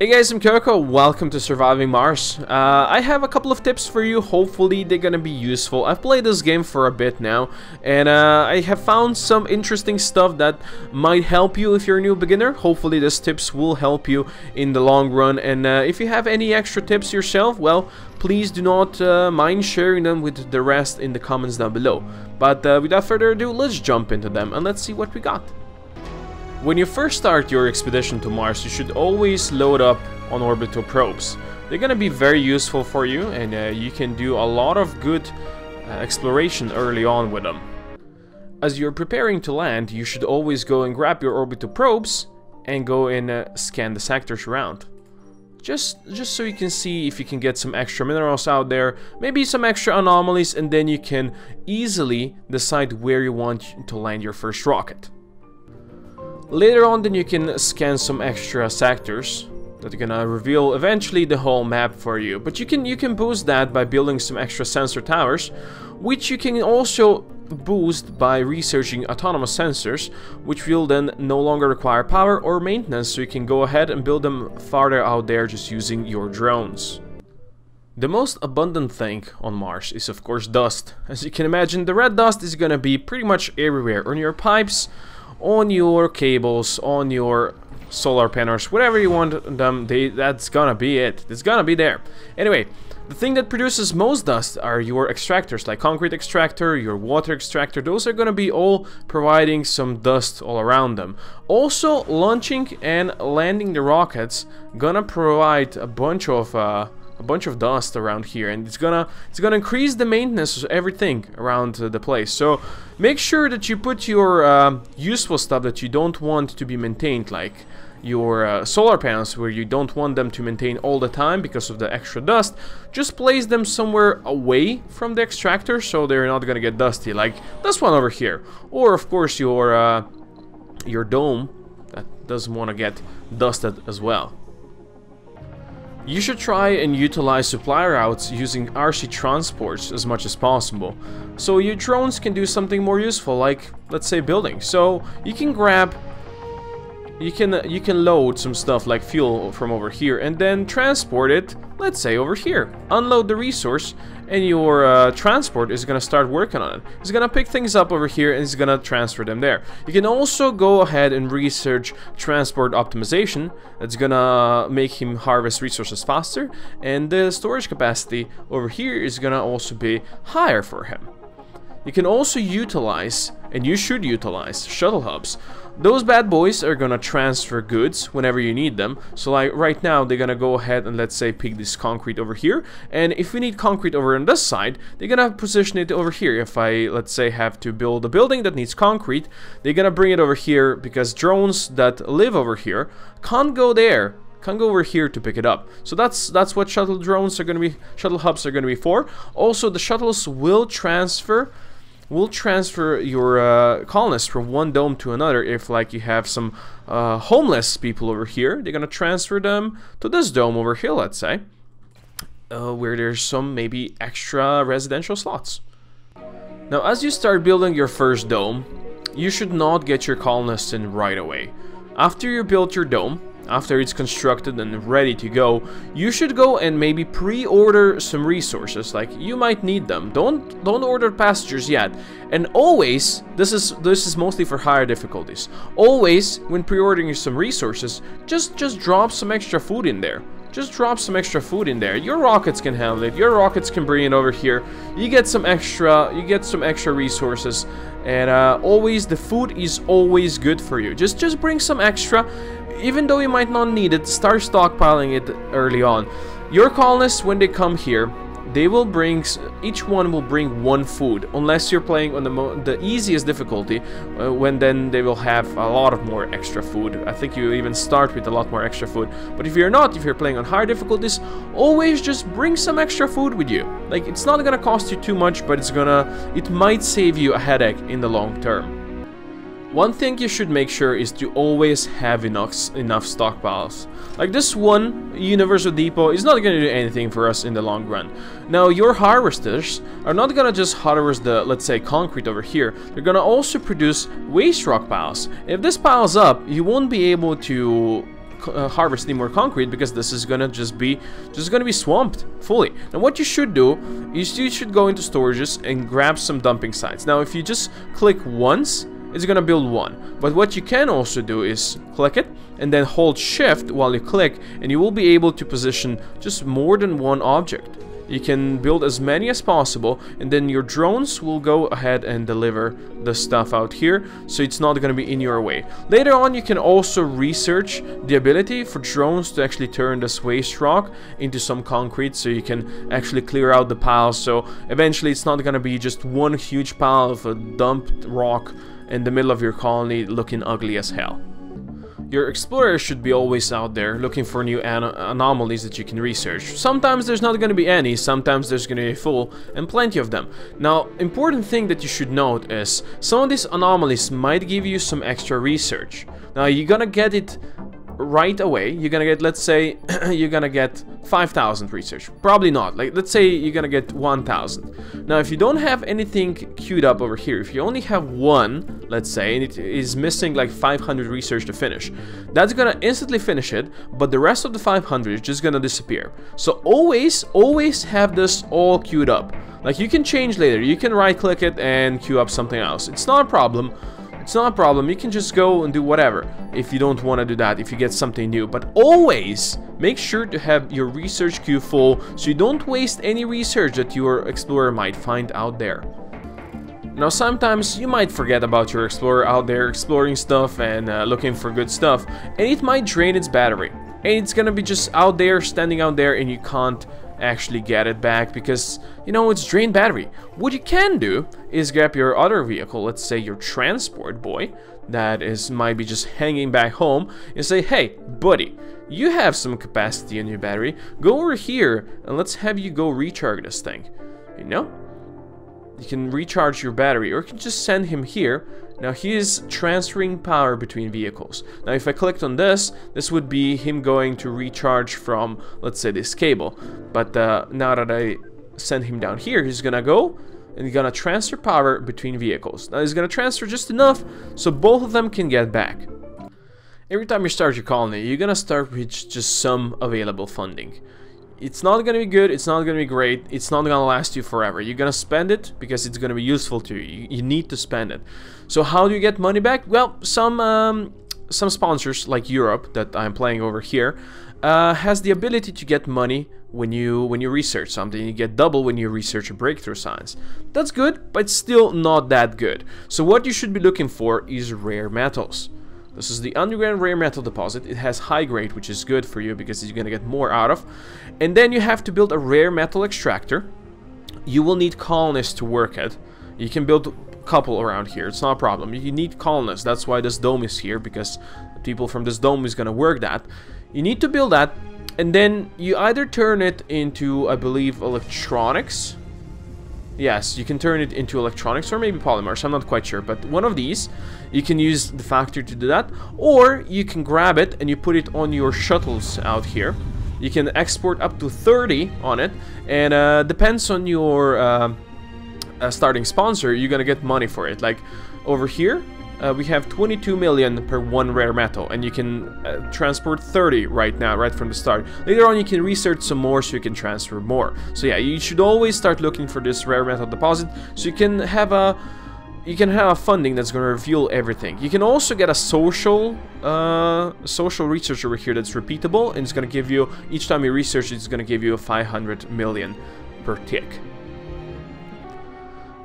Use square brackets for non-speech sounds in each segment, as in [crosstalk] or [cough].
Hey guys, I'm Koko, welcome to Surviving Mars. Uh, I have a couple of tips for you, hopefully they're gonna be useful. I've played this game for a bit now, and uh, I have found some interesting stuff that might help you if you're a new beginner. Hopefully these tips will help you in the long run, and uh, if you have any extra tips yourself, well, please do not uh, mind sharing them with the rest in the comments down below. But uh, without further ado, let's jump into them and let's see what we got. When you first start your expedition to Mars, you should always load up on orbital probes. They're gonna be very useful for you and uh, you can do a lot of good uh, exploration early on with them. As you're preparing to land, you should always go and grab your orbital probes and go and uh, scan the sectors around. Just, just so you can see if you can get some extra minerals out there, maybe some extra anomalies, and then you can easily decide where you want to land your first rocket. Later on then you can scan some extra sectors that are gonna reveal eventually the whole map for you. But you can you can boost that by building some extra sensor towers, which you can also boost by researching autonomous sensors, which will then no longer require power or maintenance, so you can go ahead and build them farther out there just using your drones. The most abundant thing on Mars is of course dust. As you can imagine, the red dust is gonna be pretty much everywhere on your pipes, on your cables, on your solar panels, whatever you want them, they, that's gonna be it. It's gonna be there. Anyway, the thing that produces most dust are your extractors, like concrete extractor, your water extractor. Those are gonna be all providing some dust all around them. Also, launching and landing the rockets gonna provide a bunch of uh, a bunch of dust around here and it's gonna it's gonna increase the maintenance of everything around uh, the place. So make sure that you put your uh, useful stuff that you don't want to be maintained like your uh, solar panels where you don't want them to maintain all the time because of the extra dust. Just place them somewhere away from the extractor so they're not gonna get dusty like this one over here. Or of course your uh, your dome that doesn't want to get dusted as well you should try and utilize supply routes using RC transports as much as possible. So your drones can do something more useful like, let's say building. So you can grab you can you can load some stuff like fuel from over here and then transport it let's say over here. Unload the resource and your uh, transport is gonna start working on it. It's gonna pick things up over here and it's gonna transfer them there. You can also go ahead and research transport optimization. That's gonna make him harvest resources faster and the storage capacity over here is gonna also be higher for him you can also utilize and you should utilize shuttle hubs those bad boys are gonna transfer goods whenever you need them. So like right now, they're gonna go ahead and let's say pick this concrete over here. And if we need concrete over on this side, they're gonna position it over here. If I, let's say, have to build a building that needs concrete, they're gonna bring it over here because drones that live over here can't go there can't go over here to pick it up. So that's that's what shuttle drones are going to be, shuttle hubs are going to be for. Also, the shuttles will transfer will transfer your uh, colonists from one dome to another if like you have some uh, homeless people over here. They're gonna transfer them to this dome over here let's say uh, where there's some maybe extra residential slots. Now as you start building your first dome you should not get your colonists in right away. After you build your dome after it's constructed and ready to go, you should go and maybe pre-order some resources, like you might need them. Don't don't order passengers yet. And always, this is this is mostly for higher difficulties. Always, when pre-ordering some resources, just just drop some extra food in there. Just drop some extra food in there. Your rockets can handle it. Your rockets can bring it over here. You get some extra, you get some extra resources. And uh, always, the food is always good for you. Just, just bring some extra even though you might not need it, start stockpiling it early on. Your colonists, when they come here, they will bring, each one will bring one food, unless you're playing on the, the easiest difficulty, uh, when then they will have a lot of more extra food. I think you even start with a lot more extra food. But if you're not, if you're playing on higher difficulties, always just bring some extra food with you. Like, it's not gonna cost you too much, but it's gonna, it might save you a headache in the long term. One thing you should make sure is to always have enough, enough stockpiles. Like this one Universal Depot is not going to do anything for us in the long run. Now your harvesters are not going to just harvest the, let's say, concrete over here. They're going to also produce waste rock piles. If this piles up, you won't be able to uh, harvest any more concrete because this is gonna just be just gonna be swamped fully. Now what you should do is you should go into storages and grab some dumping sites. Now if you just click once, it's gonna build one. But what you can also do is click it and then hold shift while you click and you will be able to position just more than one object. You can build as many as possible and then your drones will go ahead and deliver the stuff out here so it's not going to be in your way. Later on you can also research the ability for drones to actually turn this waste rock into some concrete so you can actually clear out the piles so eventually it's not going to be just one huge pile of a dumped rock in the middle of your colony looking ugly as hell. Your explorer should be always out there looking for new an anomalies that you can research. Sometimes there's not going to be any, sometimes there's going to be a full, and plenty of them. Now, important thing that you should note is some of these anomalies might give you some extra research. Now, you're gonna get it right away you're gonna get let's say [clears throat] you're gonna get 5000 research. Probably not. Like let's say you're gonna get 1000 now if you don't have anything queued up over here if you only have one let's say and it is missing like 500 research to finish that's gonna instantly finish it but the rest of the 500 is just gonna disappear. So always always have this all queued up. Like you can change later. You can right click it and queue up something else. It's not a problem it's not a problem, you can just go and do whatever if you don't want to do that, if you get something new. But always make sure to have your research queue full so you don't waste any research that your explorer might find out there. Now sometimes you might forget about your explorer out there exploring stuff and uh, looking for good stuff and it might drain its battery. And it's gonna be just out there, standing out there and you can't actually get it back because, you know, it's drained battery. What you can do is grab your other vehicle, let's say your transport boy, that is might be just hanging back home, and say, hey, buddy, you have some capacity in your battery, go over here and let's have you go recharge this thing. You know? You can recharge your battery, or you can just send him here now he is transferring power between vehicles. Now if I clicked on this, this would be him going to recharge from, let's say, this cable. But uh, now that I send him down here, he's gonna go and he's gonna transfer power between vehicles. Now he's gonna transfer just enough so both of them can get back. Every time you start your colony, you're gonna start with just some available funding it's not gonna be good, it's not gonna be great, it's not gonna last you forever. You're gonna spend it because it's gonna be useful to you. You need to spend it. So how do you get money back? Well, some um, some sponsors like Europe that I'm playing over here uh, has the ability to get money when you when you research something. You get double when you research a breakthrough science. That's good, but still not that good. So what you should be looking for is rare metals. This is the underground rare metal deposit. It has high grade, which is good for you because you're gonna get more out of. And then you have to build a rare metal extractor. You will need colonists to work it. You can build a couple around here. It's not a problem. You need colonists. That's why this dome is here because people from this dome is gonna work that. You need to build that, and then you either turn it into, I believe, electronics Yes, you can turn it into electronics or maybe polymers, I'm not quite sure, but one of these, you can use the factory to do that, or you can grab it and you put it on your shuttles out here. You can export up to 30 on it, and uh, depends on your uh, uh, starting sponsor, you're gonna get money for it. Like over here, uh, we have 22 million per one rare metal and you can uh, transport 30 right now right from the start later on you can research some more so you can transfer more so yeah you should always start looking for this rare metal deposit so you can have a you can have a funding that's going to reveal everything. You can also get a social uh, social research over here that's repeatable and it's going to give you, each time you research it's going to give you a 500 million per tick.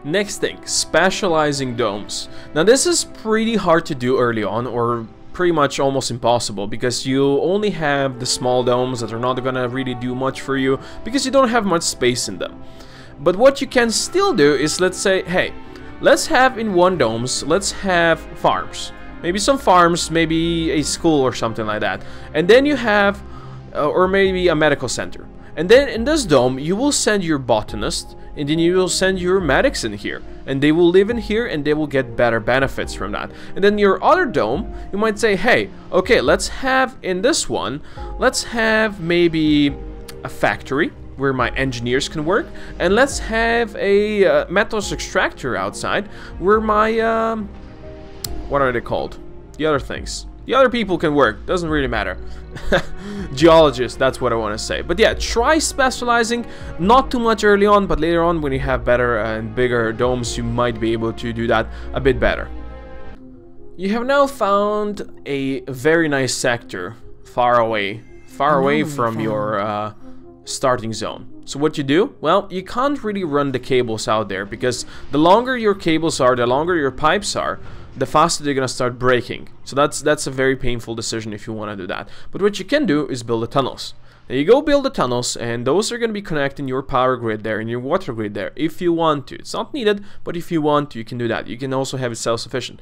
Next thing, specializing domes. Now this is pretty hard to do early on, or pretty much almost impossible, because you only have the small domes that are not gonna really do much for you, because you don't have much space in them. But what you can still do is, let's say, hey, let's have in one domes, let's have farms. Maybe some farms, maybe a school or something like that. And then you have, uh, or maybe a medical center. And then in this dome, you will send your botanist, and then you will send your medics in here. And they will live in here and they will get better benefits from that. And then your other dome you might say hey okay let's have in this one let's have maybe a factory where my engineers can work and let's have a uh, metals extractor outside where my um, what are they called? The other things The other people can work, doesn't really matter. [laughs] Geologist, that's what I want to say. But yeah, try specializing, not too much early on, but later on when you have better and bigger domes, you might be able to do that a bit better. You have now found a very nice sector far away, far away from your uh, starting zone. So what you do? Well, you can't really run the cables out there because the longer your cables are, the longer your pipes are, the faster they're gonna start breaking. So that's that's a very painful decision if you want to do that. But what you can do is build the tunnels. There you go build the tunnels and those are going to be connecting your power grid there and your water grid there if you want to. It's not needed, but if you want to, you can do that. You can also have it self-sufficient.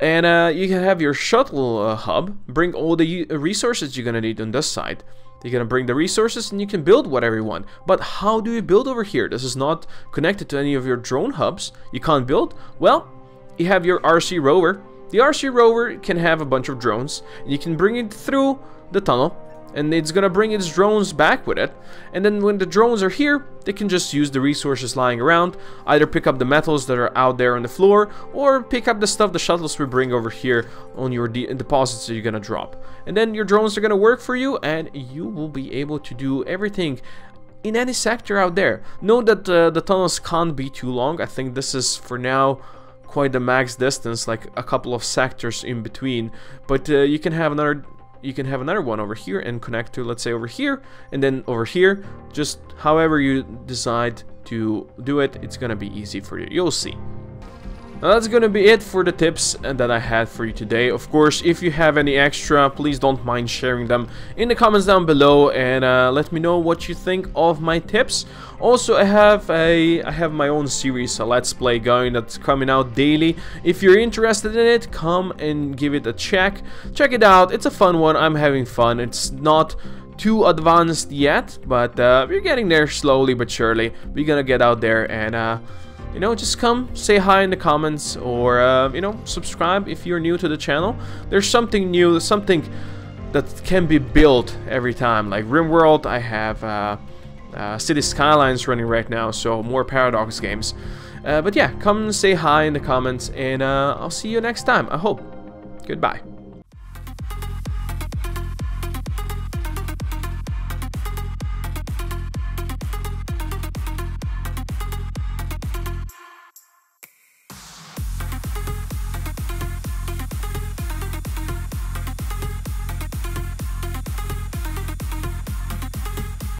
And uh, you can have your shuttle uh, hub bring all the resources you're going to need on this side. You're gonna bring the resources and you can build whatever you want. But how do you build over here? This is not connected to any of your drone hubs. You can't build? Well, you have your RC rover. The RC rover can have a bunch of drones. And you can bring it through the tunnel and it's gonna bring its drones back with it and then when the drones are here they can just use the resources lying around either pick up the metals that are out there on the floor or pick up the stuff the shuttles will bring over here on your de deposits that you're gonna drop and then your drones are gonna work for you and you will be able to do everything in any sector out there note that uh, the tunnels can't be too long I think this is for now quite the max distance like a couple of sectors in between but uh, you can have another you can have another one over here and connect to, let's say, over here, and then over here, just however you decide to do it, it's gonna be easy for you. You'll see. Now that's gonna be it for the tips that I had for you today. Of course, if you have any extra, please don't mind sharing them in the comments down below and uh, let me know what you think of my tips. Also, I have a I have my own series, a Let's Play going that's coming out daily. If you're interested in it, come and give it a check. Check it out. It's a fun one. I'm having fun. It's not too advanced yet, but uh, we're getting there slowly but surely. We're gonna get out there and uh, you know, just come say hi in the comments or, uh, you know, subscribe if you're new to the channel. There's something new, something that can be built every time. Like RimWorld, I have uh, uh, City Skylines running right now, so more Paradox games. Uh, but yeah, come say hi in the comments, and uh, I'll see you next time, I hope. Goodbye.